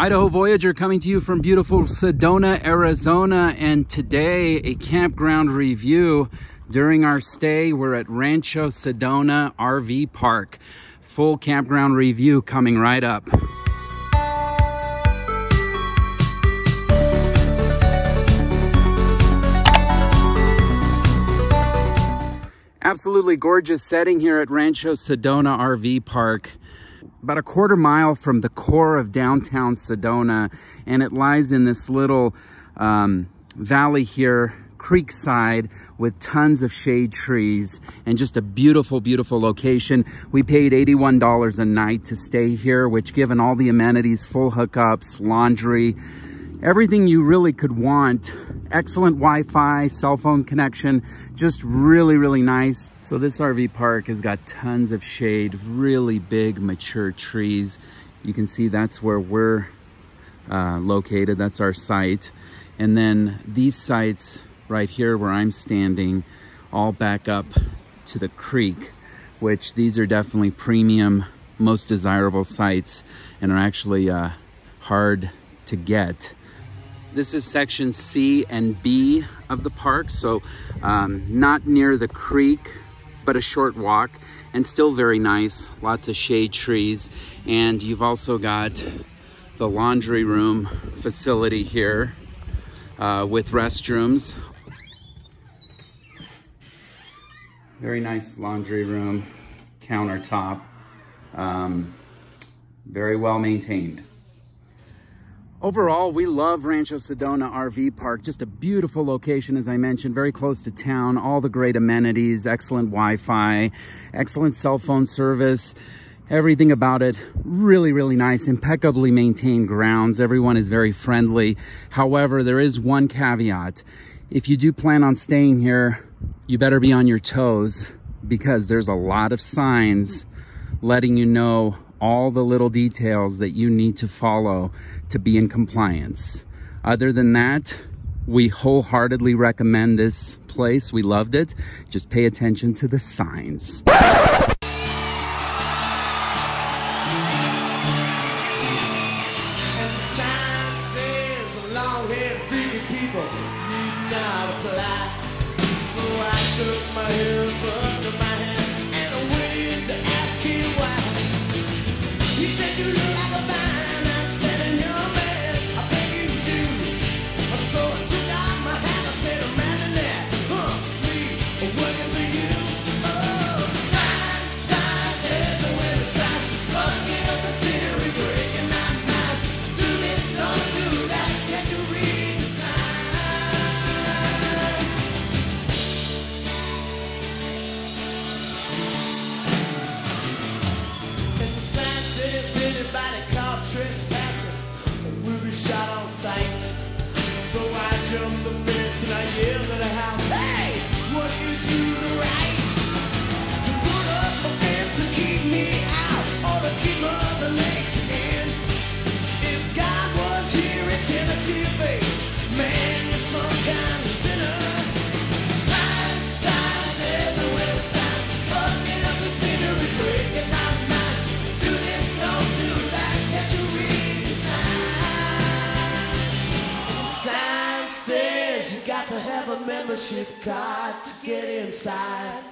Idaho Voyager coming to you from beautiful Sedona, Arizona, and today a campground review. During our stay, we're at Rancho Sedona RV Park. Full campground review coming right up. Absolutely gorgeous setting here at Rancho Sedona RV Park. About a quarter mile from the core of downtown Sedona, and it lies in this little um, valley here, creekside, with tons of shade trees and just a beautiful, beautiful location. We paid $81 a night to stay here, which given all the amenities, full hookups, laundry, everything you really could want. Excellent Wi-Fi, cell phone connection, just really, really nice. So this RV park has got tons of shade, really big mature trees. You can see that's where we're uh, located. That's our site. And then these sites right here where I'm standing all back up to the creek, which these are definitely premium, most desirable sites and are actually uh, hard to get. This is section C and B of the park, so um, not near the creek, but a short walk and still very nice. Lots of shade trees. And you've also got the laundry room facility here uh, with restrooms. Very nice laundry room, countertop. Um, very well maintained. Overall, we love Rancho Sedona RV Park. Just a beautiful location, as I mentioned, very close to town, all the great amenities, excellent Wi-Fi, excellent cell phone service, everything about it really, really nice, impeccably maintained grounds. Everyone is very friendly. However, there is one caveat. If you do plan on staying here, you better be on your toes because there's a lot of signs letting you know all the little details that you need to follow to be in compliance. Other than that, we wholeheartedly recommend this place. We loved it. Just pay attention to the signs. trespassing, a ruby shot on sight. So I jumped the fence and I yelled at the house, hey, what gives you the right? You got to have a membership card to get inside.